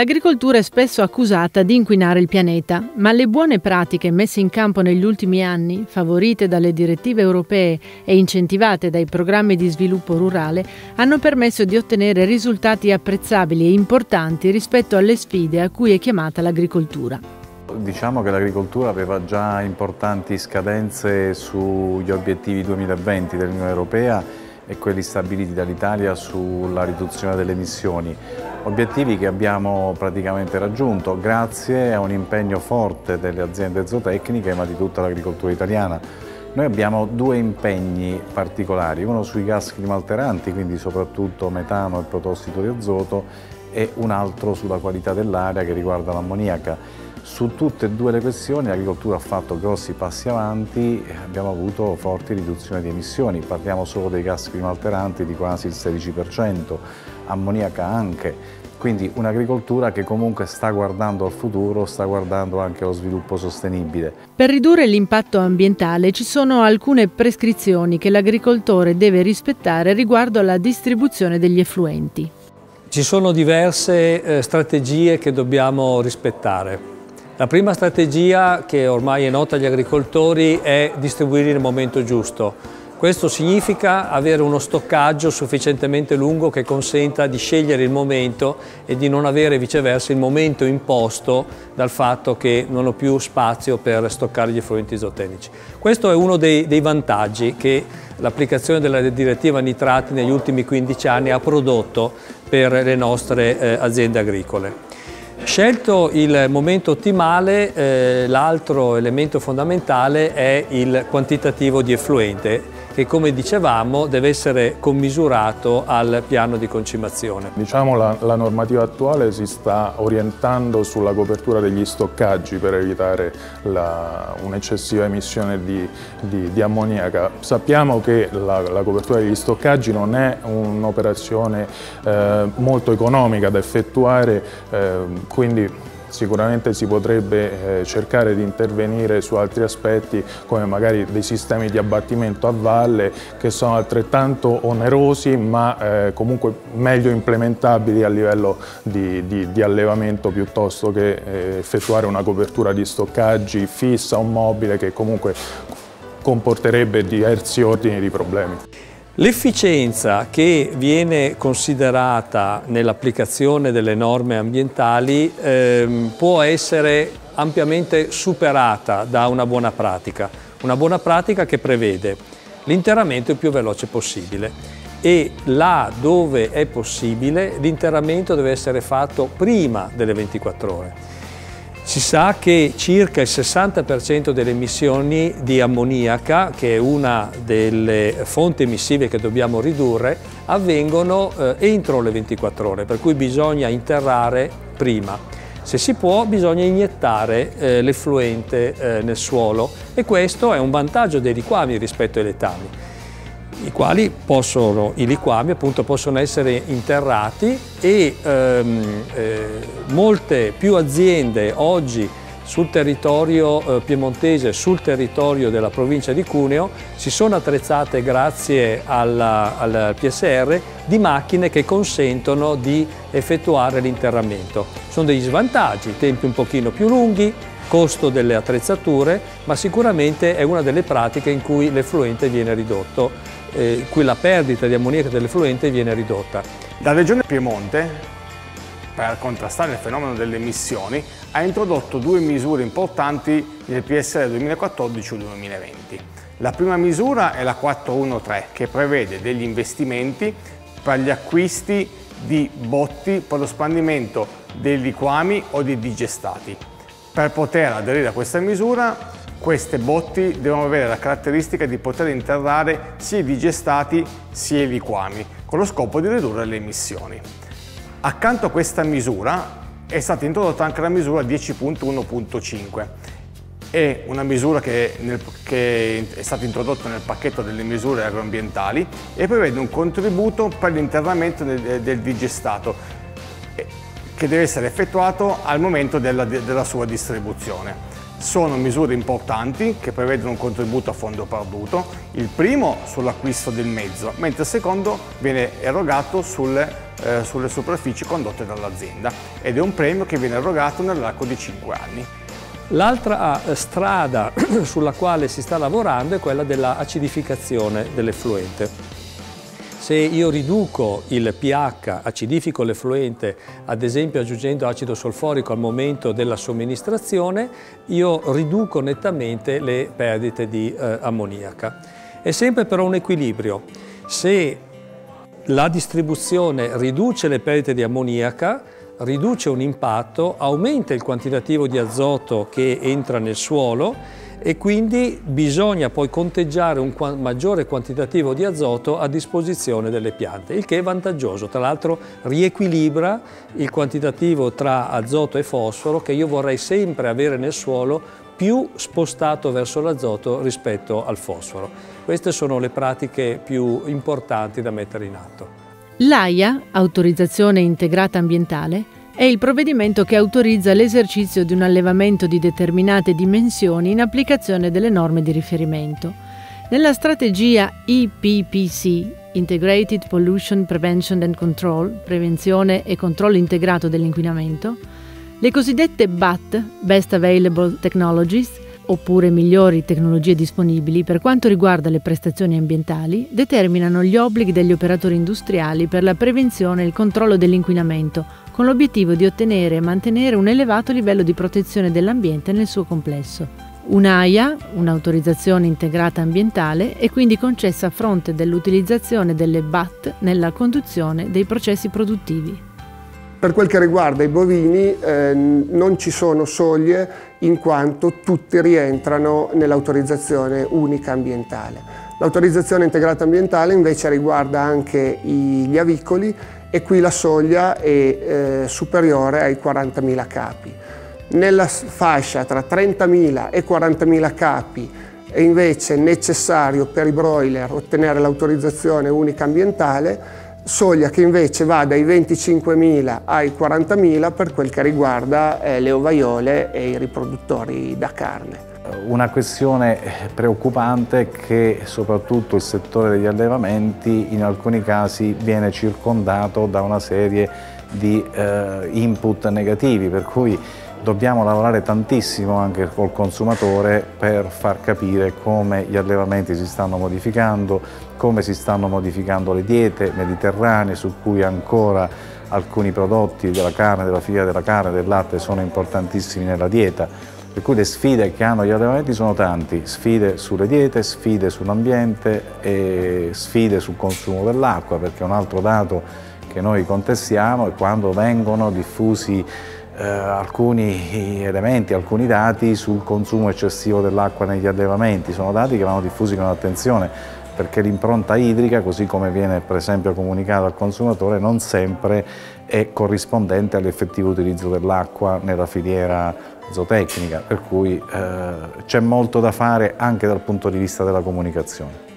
L'agricoltura è spesso accusata di inquinare il pianeta, ma le buone pratiche messe in campo negli ultimi anni, favorite dalle direttive europee e incentivate dai programmi di sviluppo rurale, hanno permesso di ottenere risultati apprezzabili e importanti rispetto alle sfide a cui è chiamata l'agricoltura. Diciamo che l'agricoltura aveva già importanti scadenze sugli obiettivi 2020 dell'Unione Europea e quelli stabiliti dall'Italia sulla riduzione delle emissioni. Obiettivi che abbiamo praticamente raggiunto grazie a un impegno forte delle aziende zootecniche ma di tutta l'agricoltura italiana. Noi abbiamo due impegni particolari, uno sui gas climalteranti, quindi soprattutto metano e protossido di azoto, e un altro sulla qualità dell'aria che riguarda l'ammoniaca. Su tutte e due le questioni l'agricoltura ha fatto grossi passi avanti e abbiamo avuto forti riduzioni di emissioni, parliamo solo dei gas climalteranti di quasi il 16%, ammoniaca anche, quindi un'agricoltura che comunque sta guardando al futuro, sta guardando anche allo sviluppo sostenibile. Per ridurre l'impatto ambientale ci sono alcune prescrizioni che l'agricoltore deve rispettare riguardo alla distribuzione degli effluenti. Ci sono diverse eh, strategie che dobbiamo rispettare. La prima strategia, che ormai è nota agli agricoltori, è distribuire nel momento giusto. Questo significa avere uno stoccaggio sufficientemente lungo che consenta di scegliere il momento e di non avere viceversa il momento imposto dal fatto che non ho più spazio per stoccare gli effluenti zootecnici. Questo è uno dei, dei vantaggi che l'applicazione della direttiva nitrati negli ultimi 15 anni ha prodotto per le nostre eh, aziende agricole. Scelto il momento ottimale, eh, l'altro elemento fondamentale è il quantitativo di effluente che come dicevamo deve essere commisurato al piano di concimazione. Diciamo la, la normativa attuale si sta orientando sulla copertura degli stoccaggi per evitare un'eccessiva emissione di, di, di, ammoniaca. Sappiamo che la, la, copertura degli stoccaggi non è un'operazione eh, molto economica da effettuare, eh, quindi Sicuramente si potrebbe eh, cercare di intervenire su altri aspetti come magari dei sistemi di abbattimento a valle che sono altrettanto onerosi ma eh, comunque meglio implementabili a livello di, di, di allevamento piuttosto che eh, effettuare una copertura di stoccaggi fissa o mobile che comunque comporterebbe diversi ordini di problemi. L'efficienza che viene considerata nell'applicazione delle norme ambientali ehm, può essere ampiamente superata da una buona pratica, una buona pratica che prevede l'interramento il più veloce possibile e là dove è possibile l'interramento deve essere fatto prima delle 24 ore. Si sa che circa il 60% delle emissioni di ammoniaca, che è una delle fonti emissive che dobbiamo ridurre, avvengono eh, entro le 24 ore, per cui bisogna interrare prima. Se si può bisogna iniettare eh, l'effluente eh, nel suolo e questo è un vantaggio dei liquami rispetto ai letami i quali possono, i liquami appunto, possono essere interrati e ehm, eh, molte più aziende oggi sul territorio eh, piemontese, sul territorio della provincia di Cuneo, si sono attrezzate grazie alla, al PSR di macchine che consentono di effettuare l'interramento. Sono degli svantaggi, tempi un pochino più lunghi, costo delle attrezzature, ma sicuramente è una delle pratiche in cui l'effluente viene ridotto eh, cui la perdita di ammoniaca dell'effluente viene ridotta. La Regione Piemonte, per contrastare il fenomeno delle emissioni, ha introdotto due misure importanti nel PSR 2014-2020. La prima misura è la 413 che prevede degli investimenti per gli acquisti di botti per lo spandimento dei liquami o dei digestati. Per poter aderire a questa misura queste botti devono avere la caratteristica di poter interrare sia i digestati sia i liquami, con lo scopo di ridurre le emissioni. Accanto a questa misura è stata introdotta anche la misura 10.1.5. È una misura che, nel, che, è stata introdotta nel pacchetto delle misure agroambientali e prevede un contributo per l'interramento del, del digestato che deve essere effettuato al momento della, della sua distribuzione. Sono misure importanti che prevedono un contributo a fondo perduto, il primo sull'acquisto del mezzo, mentre il secondo viene erogato sulle, eh, sulle superfici condotte dall'azienda ed è un premio che viene erogato nell'arco di 5 anni. L'altra eh, strada sulla quale si sta lavorando è quella dell'acidificazione dell'effluente. Se io riduco il pH, acidifico l'effluente, ad esempio aggiungendo acido solforico al momento della somministrazione, io riduco nettamente le perdite di eh, ammoniaca. È sempre però un equilibrio. Se la distribuzione riduce le perdite di ammoniaca, riduce un impatto, aumenta il quantitativo di azoto che entra nel suolo e quindi bisogna poi conteggiare un maggiore quantitativo di azoto a disposizione delle piante, il che è vantaggioso, tra l'altro riequilibra il quantitativo tra azoto e fosforo che io vorrei sempre avere nel suolo più spostato verso l'azoto rispetto al fosforo. Queste sono le pratiche più importanti da mettere in atto. L'AIA, autorizzazione integrata ambientale, è il provvedimento che autorizza l'esercizio di un allevamento di determinate dimensioni in applicazione delle norme di riferimento. Nella strategia IPPC, Integrated Pollution Prevention and Control, prevenzione e controllo integrato dell'inquinamento, le cosiddette BAT, Best Available Technologies, oppure migliori tecnologie disponibili per quanto riguarda le prestazioni ambientali, determinano gli obblighi degli operatori industriali per la prevenzione e il controllo dell'inquinamento, con l'obiettivo di ottenere e mantenere un elevato livello di protezione dell'ambiente nel suo complesso. Un'AIA, un'autorizzazione integrata ambientale, è quindi concessa a fronte dell'utilizzazione delle BAT nella conduzione dei processi produttivi. Per quel che riguarda i bovini eh, non ci sono soglie in quanto tutti rientrano nell'autorizzazione unica ambientale. L'autorizzazione integrata ambientale invece riguarda anche gli avicoli e qui la soglia è eh, superiore ai 40.000 capi. Nella fascia tra 30.000 e 40.000 capi è invece necessario per i broiler ottenere l'autorizzazione unica ambientale soglia che invece va dai 25.000 ai 40.000 per quel che riguarda eh, le ovaiole e i riproduttori da carne. Una questione preoccupante è che soprattutto il settore degli allevamenti in alcuni casi viene circondato da una serie di eh, input negativi, per cui dobbiamo lavorare tantissimo anche col consumatore per far capire come gli allevamenti si stanno modificando, come si stanno modificando le diete mediterranee su cui ancora alcuni prodotti della carne, della filiera della carne, del latte sono importantissimi nella dieta. Per cui le sfide che hanno gli allevamenti sono tanti, sfide sulle diete, sfide sull'ambiente sfide sul consumo dell'acqua, perché un altro dato che noi contestiamo è quando vengono diffusi eh, alcuni elementi, alcuni dati sul consumo eccessivo dell'acqua negli allevamenti, sono dati che vanno diffusi con attenzione perché l'impronta idrica, così come viene per esempio comunicata al consumatore, non sempre è corrispondente all'effettivo utilizzo dell'acqua nella filiera zootecnica, per cui eh, c'è molto da fare anche dal punto di vista della comunicazione.